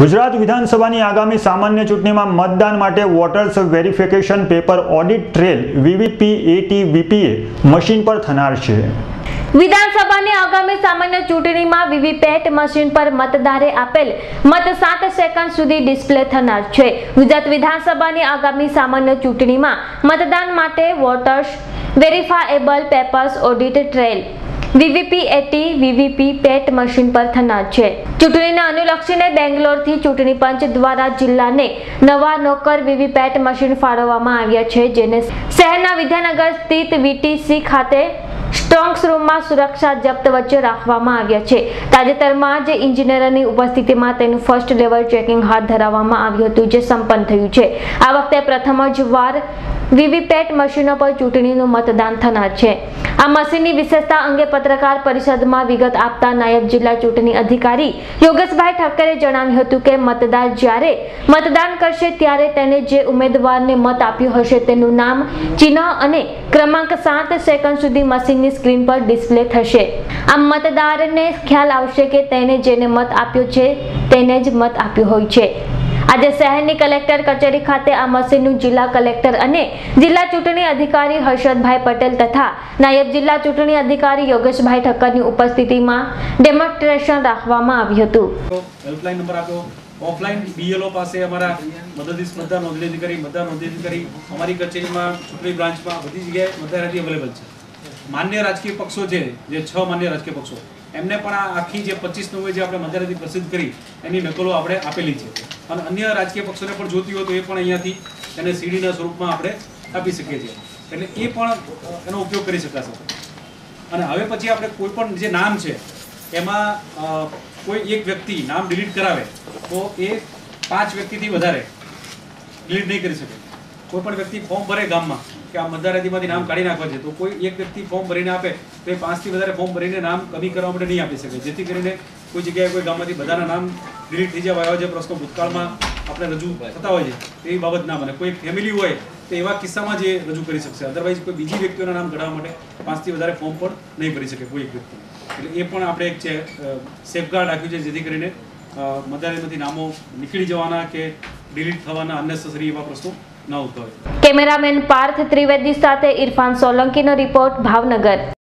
ગુજરાત વિધાનસભાની આગામી સામાન્ય ચૂંટણીમાં મતદાન માટે voters verification paper audit trail VVPAT VPA machine પર થનાર છે. વિધાનસભાની આગામી સામાન્ય ચૂંટણીમાં વીવીપેટ મશીન પર મતદારે આપેલ મત સાત સેકન્ડ સુધી ડિસ્પ્લે થનાર છે. ગુજરાત વિધાનસભાની આગામી સામાન્ય ચૂંટણીમાં મતદાન માટે voters verifiable papers audit trail VVPAT, VVPAT machine પર થનાર છે. ચૂંટણીને અનુલક્ષીને બેંગ્લોરથી ચૂંટણી પંચ દ્વારા જિલ્લાને નવા નોકર વીવીપેટ મશીન ફાળવવામાં આવ્યા છે, જેને શહેરના વિદ્યાનગર સ્થિત વીટીસી ખાતે સ્ટ્રોંગ્સ રૂમમાં સુરક્ષા જપ્ત વચ્ચે રાખવામાં આવ્યા છે. તાજેતરમાં જ ઇન્જિનિયરની ઉપસ્થિતિમાં તેનું ફર્સ્ટ લેવલ ચેકિંગ હાથ ધરવામાં આવ્યું હતું, જે સંપન્ન થયું છે. આ વખતે પ્રથમ જ વાર વીવીપેટ મશીનો પર ચૂંટણીનું મતદાન થનાર છે. આ મશીનની વિશેષતા અંગે પત્રકાર પરિષદમાં વિગત આપતા નાયબ જિલ્લા ચૂંટણી અધિકારી યોગેશભાઈ ઠક્કરે જણાવ્યું હતું કે મતદાર જ્યારે મતદાન કરશે ત્યારે તેને જે ઉમેદવારને મત આપ્યો હશે તેનું નામ, ચિહ્ન અને ક્રમાંક સાત સેકન્ડ સુધી મશીનની સ્ક્રીન પર ડિસ્પ્લે થશે. આમ મતદારને ખ્યાલ આવશે કે તેને જેને મત આપ્યો છે, તેને જ મત આપ્યો હોય છે. આજે શહેરની કલેક્ટર કચેરી ખાતે આ મશીનનું જિલ્લા કલેક્ટર અને જિલ્લા ચૂંટણી અધિકારી હર્ષદભાઈ પટેલ તથા નાયબ જિલ્લા ચૂંટણી અધિકારી યોગેશભાઈ ઠક્કરની ઉપસ્થિતિમાં ડેમોન્સ્ટ્રેશન રાખવામાં આવ્યું હતું. હેલ્પલાઇન નંબર આપ્યો ઓફલાઈન બીએલઓ પાસે અમારા મદદનીશ મતદાર નોંધણી અધિકારી મતદાર નોંધણી અધિકારી અમારી કચેરીમાં, ચૂંટણી બ્રાન્ચમાં બધી જગ્યાએ મતદાર અવેલેબલ છે. માન્ય રાજકીય પક્ષો છે, જે છ માન્ય રાજકીય પક્ષો. એમને પણ આ આખી જે પચીસ નવે જે આપણે યાદી પ્રસિદ્ધ કરી, એની નકલો આપણે આપેલી છે. અને અન્ય રાજકીય પક્ષોને પણ જોતી હોય તો એ પણ અહીંયાથી એને સીડીના સ્વરૂપમાં આપણે આપી શકીએ છીએ. એટલે એ પણ એનો ઉપયોગ કરી શકાશે અને હવે પછી આપણે કોઈ પણ જે નામ છે, એમાં કોઈ એક વ્યક્તિ નામ ડિલીટ કરાવે, તો એ પાંચ વ્યક્તિથી વધારે ડિલીટ નહીં કરી શકે. કોઈ પણ વ્યક્તિ ફોર્મ ભરે ગામમાં, કે આ મતદાર નામ કાઢી નાખવા છે, તો કોઈ એક વ્યક્તિ ફોર્મ ભરીને આપે, તો એ પાંચથી વધારે ફોર્મ ભરીને નામ કમી કરવા માટે નહીં આપી શકે, જેથી કરીને કોઈ જગ્યાએ કોઈ ગામમાંથી બધાના નામ ડિલીટ થઈ જવા એવા જે પ્રશ્નો ભૂતકાળમાં આપણે રજૂ થતા હોય છે એવી બાબત ના બને. કોઈ ફેમિલી હોય, તો એવા કિસ્સામાં જે રજૂ કરી શકશે. અદરવાઇઝ કોઈ બીજી વ્યક્તિઓના નામ ઘડવા માટે પાંચથી વધારે ફોર્મ પણ નહીં ભરી શકે કોઈ વ્યક્તિ. એટલે એ પણ આપણે એક છે સેફગાર્ડ રાખ્યું છે, જેથી કરીને મતદારીમાંથી નામો નીકળી જવાના કે ડિલીટ થવાના અનનેસેસરી એવા પ્રશ્નો ન ઉદ્ભવે. કેમેરામેન પાર્થ ત્રિવેદી સાથે ઇરફાન સોલંકીનો રિપોર્ટ ભાવનગર.